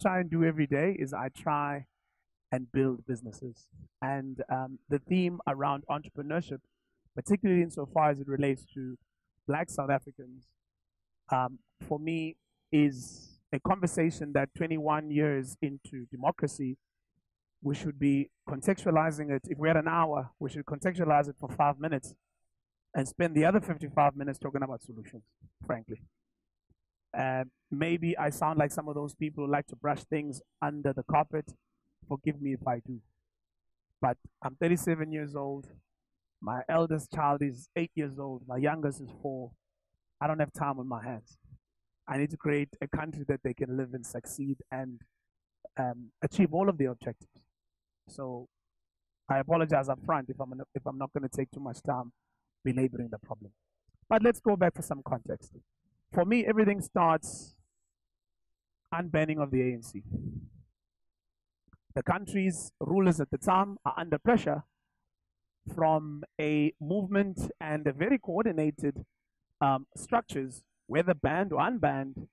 try and do every day is I try and build businesses. And um, the theme around entrepreneurship, particularly insofar as it relates to black South Africans, um, for me is a conversation that 21 years into democracy, we should be contextualizing it. If we had an hour, we should contextualize it for five minutes and spend the other 55 minutes talking about solutions, frankly. Uh, maybe I sound like some of those people who like to brush things under the carpet. Forgive me if I do. But I'm 37 years old. My eldest child is eight years old. My youngest is four. I don't have time on my hands. I need to create a country that they can live and succeed and um, achieve all of their objectives. So I apologize up front if I'm, if I'm not going to take too much time belaboring the problem. But let's go back for some context. For me, everything starts unbanning of the ANC. The country's rulers at the time are under pressure from a movement and a very coordinated um, structures, whether banned or unbanned,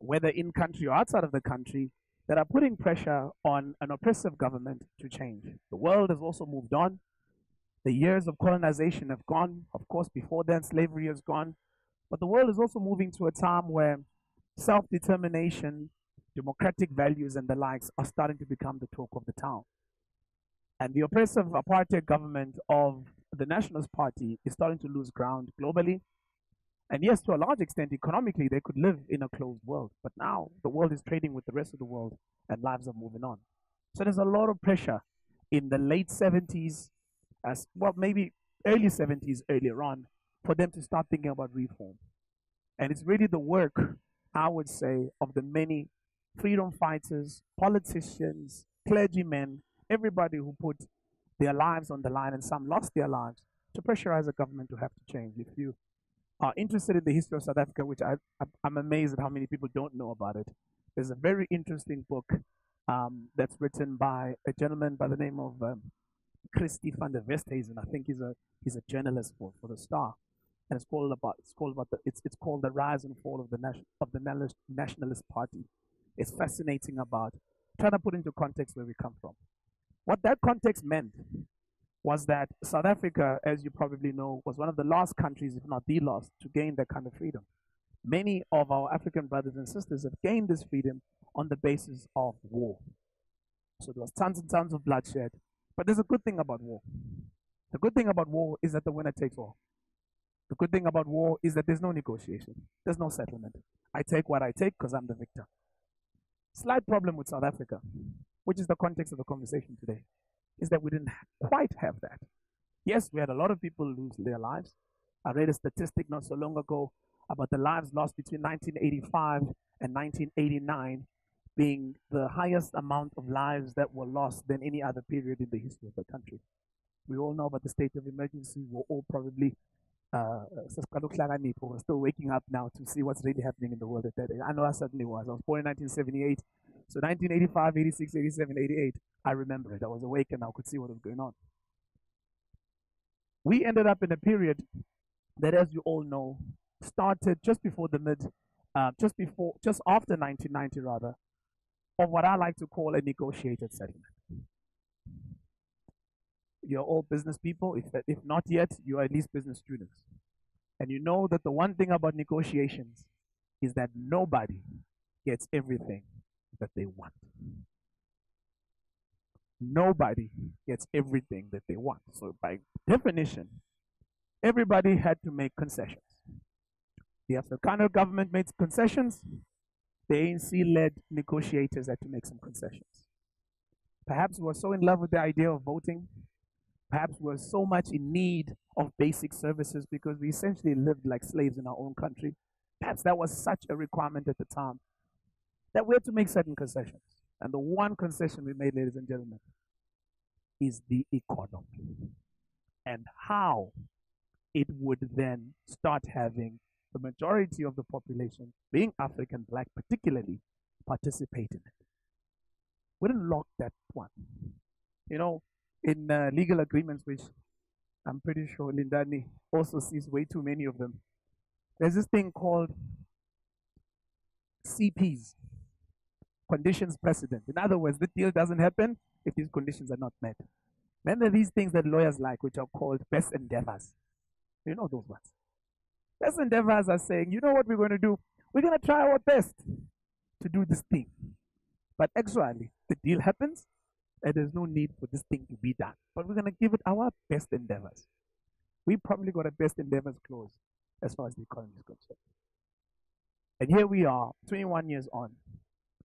whether in country or outside of the country, that are putting pressure on an oppressive government to change. The world has also moved on. The years of colonization have gone. Of course, before then, slavery has gone. But the world is also moving to a time where self determination, democratic values, and the likes are starting to become the talk of the town. And the oppressive apartheid government of the Nationalist Party is starting to lose ground globally. And yes, to a large extent, economically, they could live in a closed world. But now the world is trading with the rest of the world and lives are moving on. So there's a lot of pressure in the late 70s, as well, maybe early 70s, earlier on, for them to start thinking about reform. And it's really the work, I would say, of the many freedom fighters, politicians, clergymen, everybody who put their lives on the line and some lost their lives to pressurize the government to have to change. If you are interested in the history of South Africa, which I, I'm amazed at how many people don't know about it, there's a very interesting book um, that's written by a gentleman by the name of um, Christi van der Westhuizen. I think he's a he's a journalist for, for the Star, and it's called about it's called about the it's it's called the rise and fall of the nation of the nationalist party. It's fascinating about trying to put into context where we come from. What that context meant was that South Africa, as you probably know, was one of the last countries, if not the last, to gain that kind of freedom. Many of our African brothers and sisters have gained this freedom on the basis of war. So there was tons and tons of bloodshed. But there's a good thing about war. The good thing about war is that the winner takes all. The good thing about war is that there's no negotiation. There's no settlement. I take what I take because I'm the victor. Slight problem with South Africa, which is the context of the conversation today, is that we didn't quite have that. Yes, we had a lot of people lose their lives. I read a statistic not so long ago about the lives lost between 1985 and 1989 being the highest amount of lives that were lost than any other period in the history of the country. We all know about the state of emergency. We're all probably uh, we're still waking up now to see what's really happening in the world at that age. I know I certainly was. I was born in 1978. So 1985, 86, 87, 88, I remember it. I was awake and I could see what was going on. We ended up in a period that, as you all know, started just before the mid, uh, just before, just after 1990 rather, of what I like to call a negotiated settlement. You're all business people. If, if not yet, you are at least business students. And you know that the one thing about negotiations is that nobody gets everything that they want. Nobody gets everything that they want. So, by definition, everybody had to make concessions. The Afrikaner government made concessions. The ANC led negotiators had to make some concessions. Perhaps we were so in love with the idea of voting. Perhaps we were so much in need of basic services because we essentially lived like slaves in our own country. Perhaps that was such a requirement at the time that we had to make certain concessions. And the one concession we made, ladies and gentlemen, is the economy and how it would then start having the majority of the population, being African black particularly, participate in it. We didn't lock that one. You know, in uh, legal agreements, which I'm pretty sure Lindani also sees way too many of them, there's this thing called CPs, conditions precedent. In other words, the deal doesn't happen if these conditions are not met. Then there are these things that lawyers like, which are called best endeavors. You know those ones. Best endeavors are saying, you know what we're going to do? We're going to try our best to do this thing. But actually, the deal happens, and there's no need for this thing to be done. But we're going to give it our best endeavors. We probably got a best endeavors clause as far as the economy is concerned. And here we are, 21 years on,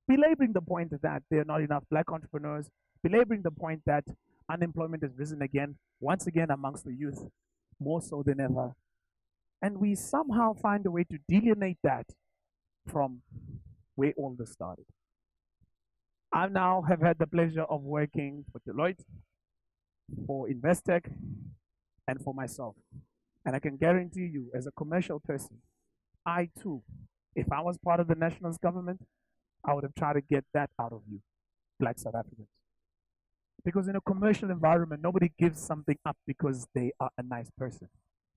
belaboring the point that there are not enough black entrepreneurs, belaboring the point that unemployment has risen again, once again amongst the youth, more so than ever. And we somehow find a way to delineate that from where all this started. I now have had the pleasure of working for Deloitte, for Investec, and for myself. And I can guarantee you, as a commercial person, I too, if I was part of the nationals government, I would have tried to get that out of you, black South Africans. Because in a commercial environment, nobody gives something up because they are a nice person.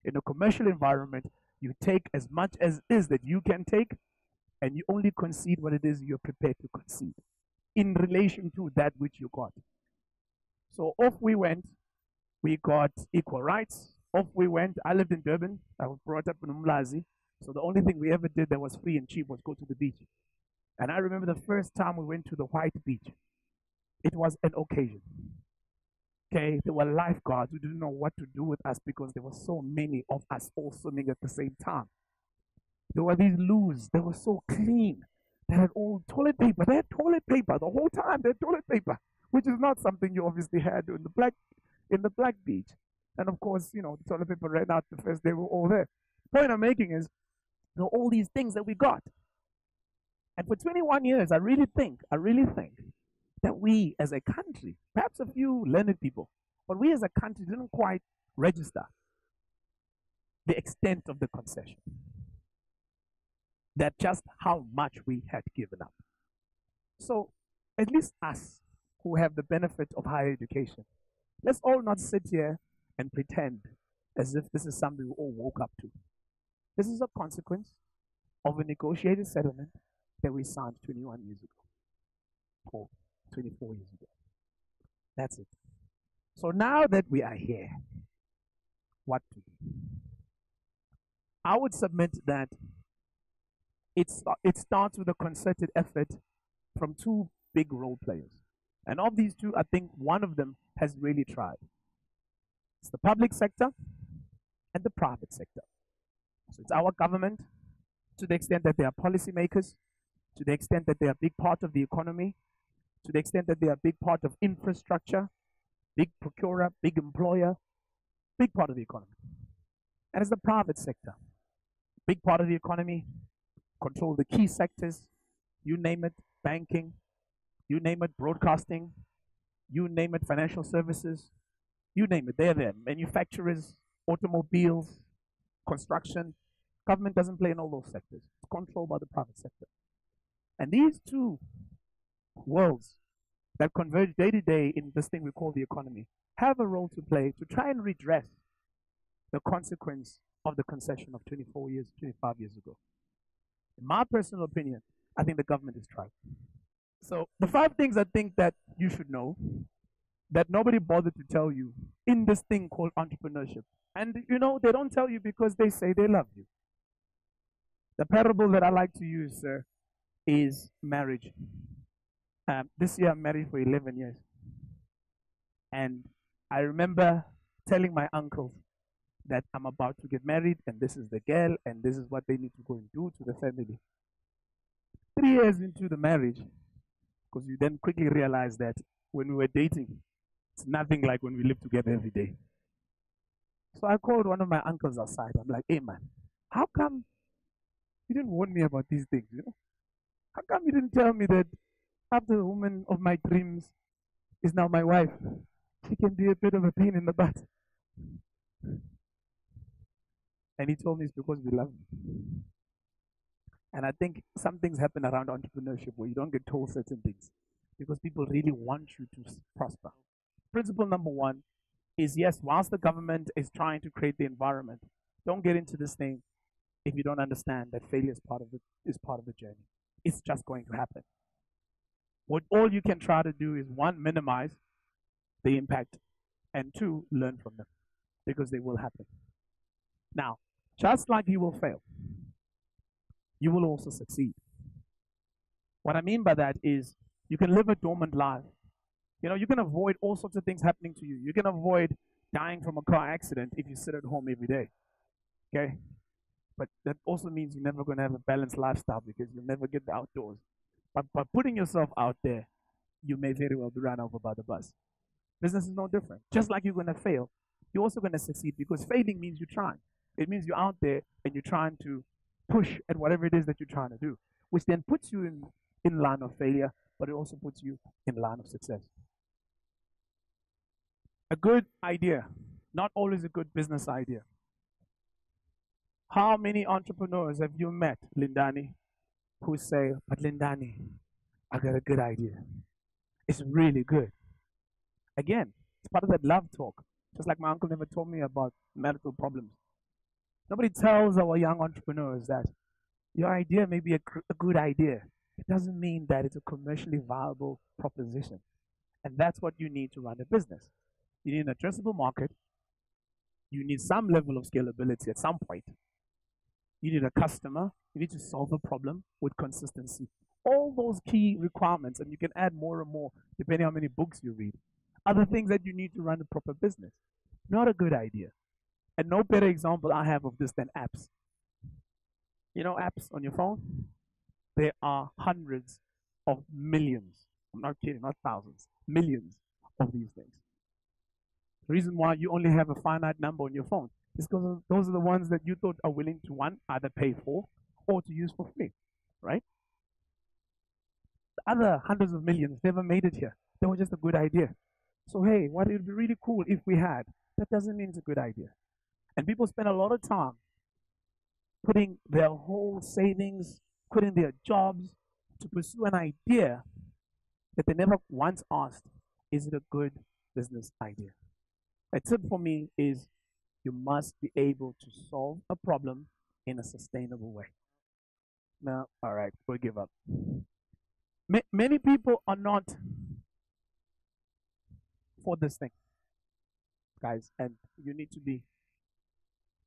In a commercial environment, you take as much as is that you can take, and you only concede what it is you're prepared to concede in relation to that which you got. So off we went. We got equal rights. Off we went. I lived in Durban. I was brought up in Umlazi. So the only thing we ever did that was free and cheap was go to the beach. And I remember the first time we went to the white beach. It was an occasion. Okay, there were lifeguards who didn't know what to do with us because there were so many of us all swimming at the same time. There were these loos, they were so clean. They had all toilet paper. They had toilet paper the whole time. They had toilet paper, which is not something you obviously had in the black in the black beach. And of course, you know, the toilet paper ran out the first day we were all there. Point I'm making is, you know, all these things that we got. And for 21 years, I really think, I really think that we as a country, perhaps a few learned people, but we as a country didn't quite register the extent of the concession that just how much we had given up. So, at least us who have the benefit of higher education, let's all not sit here and pretend as if this is something we all woke up to. This is a consequence of a negotiated settlement that we signed 21 years ago, or 24 years ago. That's it. So now that we are here, what to do? I would submit that it's, it starts with a concerted effort from two big role players. And of these two, I think one of them has really tried. It's the public sector and the private sector. So it's our government, to the extent that they are policymakers, to the extent that they are a big part of the economy, to the extent that they are a big part of infrastructure, big procurer, big employer, big part of the economy. And it's the private sector, big part of the economy, control the key sectors, you name it, banking, you name it, broadcasting, you name it, financial services, you name it, they're there. Manufacturers, automobiles, construction. Government doesn't play in all those sectors. It's controlled by the private sector. And these two worlds that converge day to day in this thing we call the economy have a role to play to try and redress the consequence of the concession of 24 years, 25 years ago. In my personal opinion, I think the government is trying. So the five things I think that you should know that nobody bothered to tell you in this thing called entrepreneurship. And you know, they don't tell you because they say they love you. The parable that I like to use, sir, is marriage. Um, this year I'm married for 11 years. And I remember telling my uncles, that I'm about to get married and this is the girl and this is what they need to go and do to the family. Three years into the marriage, because you then quickly realize that when we were dating, it's nothing like when we live together every day. So I called one of my uncles aside. I'm like, hey man, how come you didn't warn me about these things, you know? How come you didn't tell me that after the woman of my dreams is now my wife? She can be a bit of a pain in the butt. And he told me it's because we love him. And I think some things happen around entrepreneurship where you don't get told certain things because people really want you to prosper. Principle number one is yes, whilst the government is trying to create the environment, don't get into this thing if you don't understand that failure is part of the is part of the journey. It's just going to happen. What all you can try to do is one, minimize the impact, and two, learn from them because they will happen. Now, just like you will fail, you will also succeed. What I mean by that is you can live a dormant life. You know, you can avoid all sorts of things happening to you. You can avoid dying from a car accident if you sit at home every day. Okay? But that also means you're never going to have a balanced lifestyle because you'll never get the outdoors. But by putting yourself out there, you may very well be run over by the bus. Business is no different. Just like you're going to fail, you're also going to succeed because failing means you're trying. It means you're out there and you're trying to push at whatever it is that you're trying to do, which then puts you in, in line of failure, but it also puts you in line of success. A good idea, not always a good business idea. How many entrepreneurs have you met, Lindani, who say, But Lindani, I got a good idea. It's really good. Again, it's part of that love talk. Just like my uncle never told me about medical problems. Nobody tells our young entrepreneurs that your idea may be a, a good idea. It doesn't mean that it's a commercially viable proposition. And that's what you need to run a business. You need an addressable market. You need some level of scalability at some point. You need a customer. You need to solve a problem with consistency. All those key requirements, and you can add more and more depending on how many books you read. are the things that you need to run a proper business. Not a good idea. And no better example I have of this than apps. You know, apps on your phone? There are hundreds of millions. I'm not kidding, not thousands, millions of these things. The reason why you only have a finite number on your phone is because those are the ones that you thought are willing to one either pay for or to use for free, right? The other hundreds of millions never made it here. They were just a good idea. So hey, what it would be really cool if we had. That doesn't mean it's a good idea. And people spend a lot of time putting their whole savings, quitting their jobs to pursue an idea that they never once asked, is it a good business idea? A tip for me is you must be able to solve a problem in a sustainable way. No, all right, we'll give up. Ma- many people are not for this thing, guys, and you need to be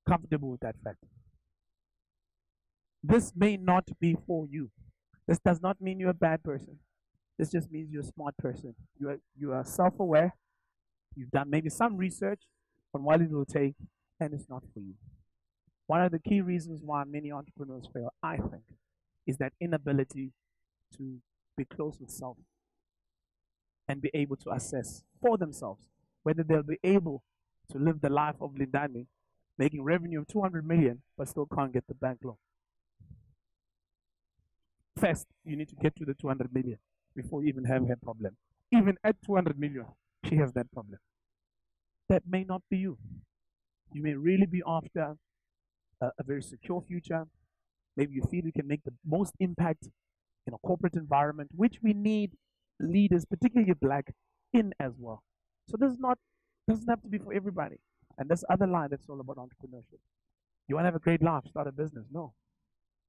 comfortable with that fact. This may not be for you. This does not mean you're a bad person. This just means you're a smart person. You are, you are self aware. You've done maybe some research on what it will take, and it's not for you. One of the key reasons why many entrepreneurs fail, I think, is that inability to be close with self and be able to assess for themselves whether they'll be able to live the life of Lindani, making revenue of 200 million, but still can't get the bank loan. First, you need to get to the 200 million before you even have her problem. Even at 200 million, she has that problem. That may not be you. You may really be after a, a very secure future. Maybe you feel you can make the most impact in a corporate environment, which we need leaders, particularly black, in as well. So this is not doesn't have to be for everybody. And this other line that's all about entrepreneurship. You want to have a great life, start a business. No.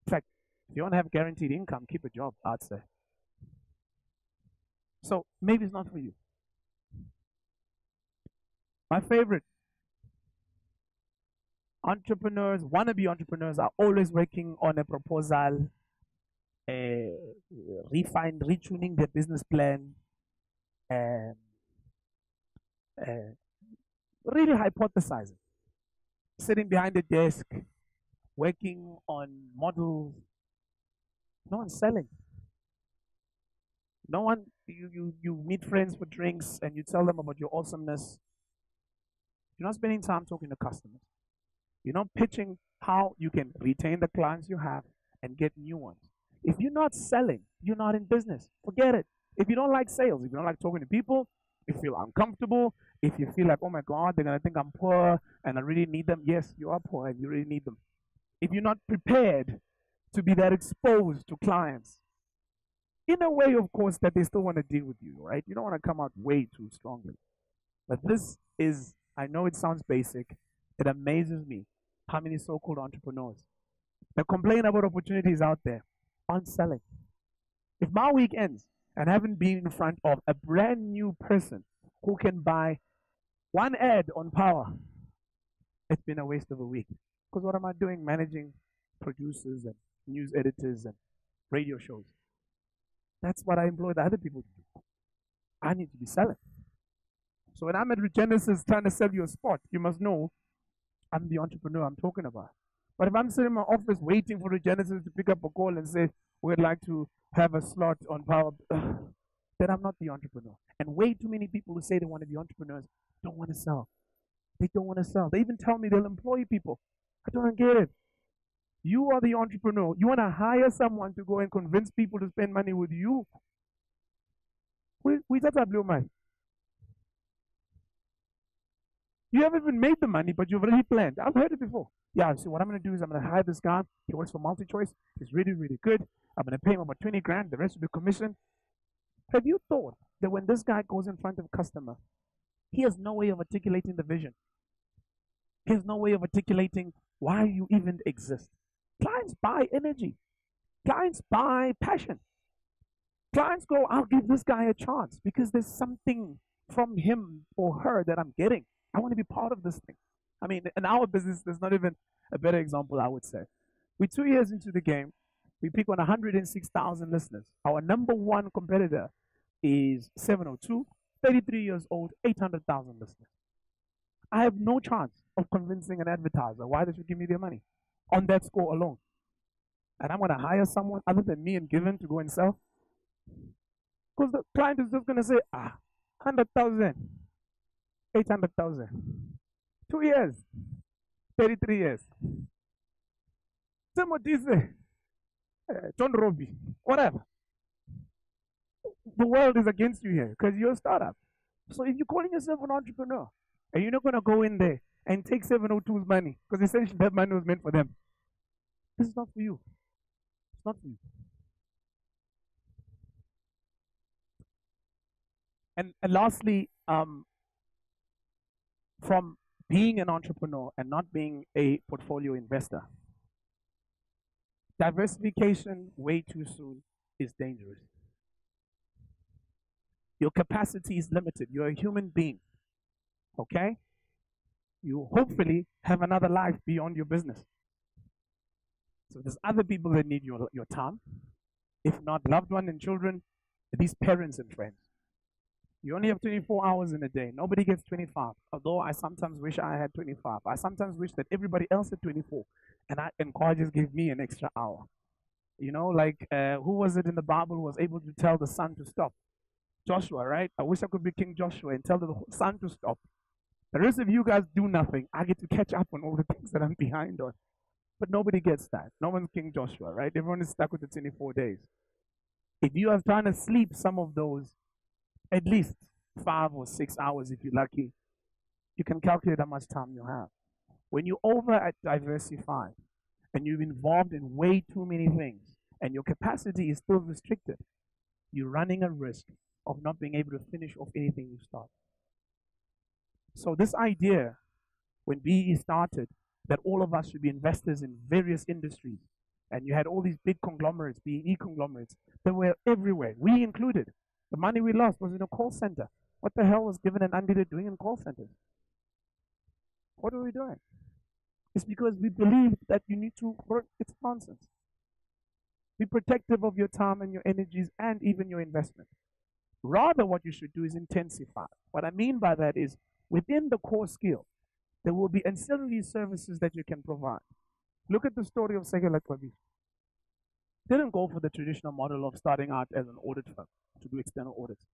In fact, if you want to have guaranteed income, keep a job, I'd say. So maybe it's not for you. My favorite entrepreneurs, wannabe entrepreneurs, are always working on a proposal, uh, refine, retuning their business plan, and really hypothesizing, sitting behind a desk, working on models. No one's selling. No one, you, you, you meet friends for drinks and you tell them about your awesomeness. You're not spending time talking to customers. You're not pitching how you can retain the clients you have and get new ones. If you're not selling, you're not in business. Forget it. If you don't like sales, if you don't like talking to people, you feel uncomfortable, if you feel like, oh my God, they're going to think I'm poor and I really need them, yes, you are poor and you really need them. If you're not prepared to be that exposed to clients, in a way, of course, that they still want to deal with you, right? You don't want to come out way too strongly. But this is, I know it sounds basic, it amazes me how many so called entrepreneurs that complain about opportunities out there aren't selling. If my week ends and haven't been in front of a brand new person who can buy one ad on power, it's been a waste of a week. Because what am I doing? Managing producers and news editors and radio shows. That's what I employ the other people to do. I need to be selling. So when I'm at Regenesys trying to sell you a spot, you must know I'm the entrepreneur I'm talking about. But if I'm sitting in my office waiting for Regenesys to pick up a call and say, we'd like to have a slot on power, then I'm not the entrepreneur. And way too many people who say they want to be entrepreneurs don't want to sell. They don't want to sell. They even tell me they'll employ people. I don't get it. You are the entrepreneur. You want to hire someone to go and convince people to spend money with you. Blue mind. You haven't even made the money, but you've already planned. I've heard it before. Yeah, so what I'm going to do is I'm going to hire this guy. He works for MultiChoice. He's really, really good. I'm going to pay him about 20 grand. The rest will be commission. Have you thought that when this guy goes in front of a customer, he has no way of articulating the vision? He has no way of articulating why you even exist. Clients buy energy. Clients buy passion. Clients go, I'll give this guy a chance because there's something from him or her that I'm getting. I want to be part of this thing. I mean, in our business, there's not even a better example, I would say. We're two years into the game. We pick on 106,000 listeners. Our number one competitor is 702, 33 years old, 800,000 listeners. I have no chance of convincing an advertiser why they should give me their money on that score alone. And I'm going to hire someone other than me and Given to go and sell. Because the client is just going to say, ah, 100,000, 800,000. Two years, 33 years. Timothy, uh, John Robbie, whatever. The world is against you here because you're a startup. So if you're calling yourself an entrepreneur and you're not going to go in there and take 702's money because essentially that money was meant for them, this is not for you. It's not for you. And, and lastly, um, from being an entrepreneur and not being a portfolio investor, diversification way too soon is dangerous. Your capacity is limited. You're a human being. Okay? You hopefully have another life beyond your business. So there's other people that need your, your time. If not loved one and children, these parents and friends. You only have 24 hours in a day. Nobody gets 25. Although I sometimes wish I had 25. I sometimes wish that everybody else had 24. And, I, and God just gave me an extra hour. You know, like uh, who was it in the Bible who was able to tell the sun to stop? Joshua, right? I wish I could be King Joshua and tell the sun to stop. The rest of you guys do nothing. I get to catch up on all the things that I'm behind on. But nobody gets that. No one's King Joshua, right? Everyone is stuck with the 24 days. If you have time to sleep some of those, at least five or six hours if you're lucky, you can calculate how much time you have. When you're over diversify and you're involved in way too many things and your capacity is still restricted, you're running a risk of not being able to finish off anything you start. So this idea, when BEE started, that all of us should be investors in various industries. And you had all these big conglomerates, being e-conglomerates, that were everywhere, we included. The money we lost was in a call center. What the hell was Given and Andy doing in call centers? What are we doing? It's because we believe that you need to work. It's nonsense. Be protective of your time and your energies and even your investment. Rather, what you should do is intensify. What I mean by that is within the core skill, there will be ancillary services that you can provide. Look at the story of Sekela Xabiso. Didn't go for the traditional model of starting out as an audit firm to do external audits.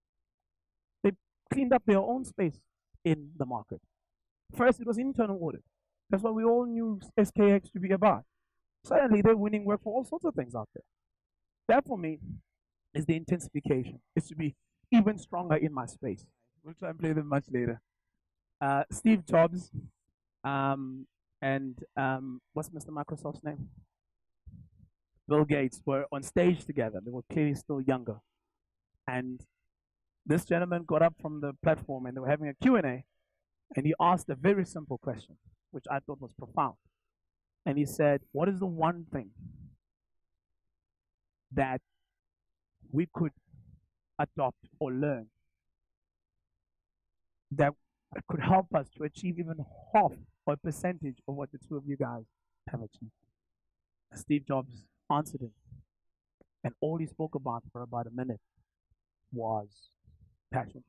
They cleaned up their own space in the market. First, it was internal audit. That's what we all knew SKX to be about. Suddenly, they're winning work for all sorts of things out there. That, for me, is the intensification. It's to be even stronger in my space. We'll try and play them much later. Uh, Steve Jobs um, and um, what's Mr. Microsoft's name? Bill Gates were on stage together. They were clearly still younger. And this gentleman got up from the platform and they were having a Q&A and he asked a very simple question, which I thought was profound. And he said, what is the one thing that we could adopt or learn that could help us to achieve even half or a percentage of what the two of you guys have achieved? Steve Jobs answered him. And all he spoke about for about a minute was passion.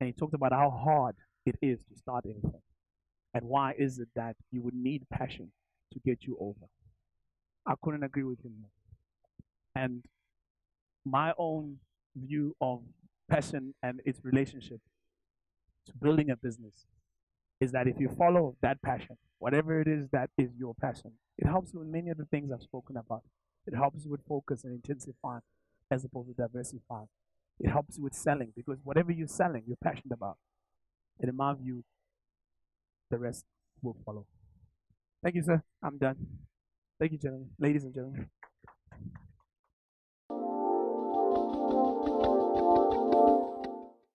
And he talked about how hard it is to start anything. And why is it that you would need passion to get you over? I couldn't agree with him more. And my own view of passion and its relationship to building a business is that if you follow that passion, whatever it is that is your passion, it helps you with many of the things I've spoken about. It helps you with focus and intensify as opposed to diversify. It helps you with selling because whatever you're selling, you're passionate about. And in my view, the rest will follow. Thank you, sir. I'm done. Thank you, gentlemen, ladies and gentlemen.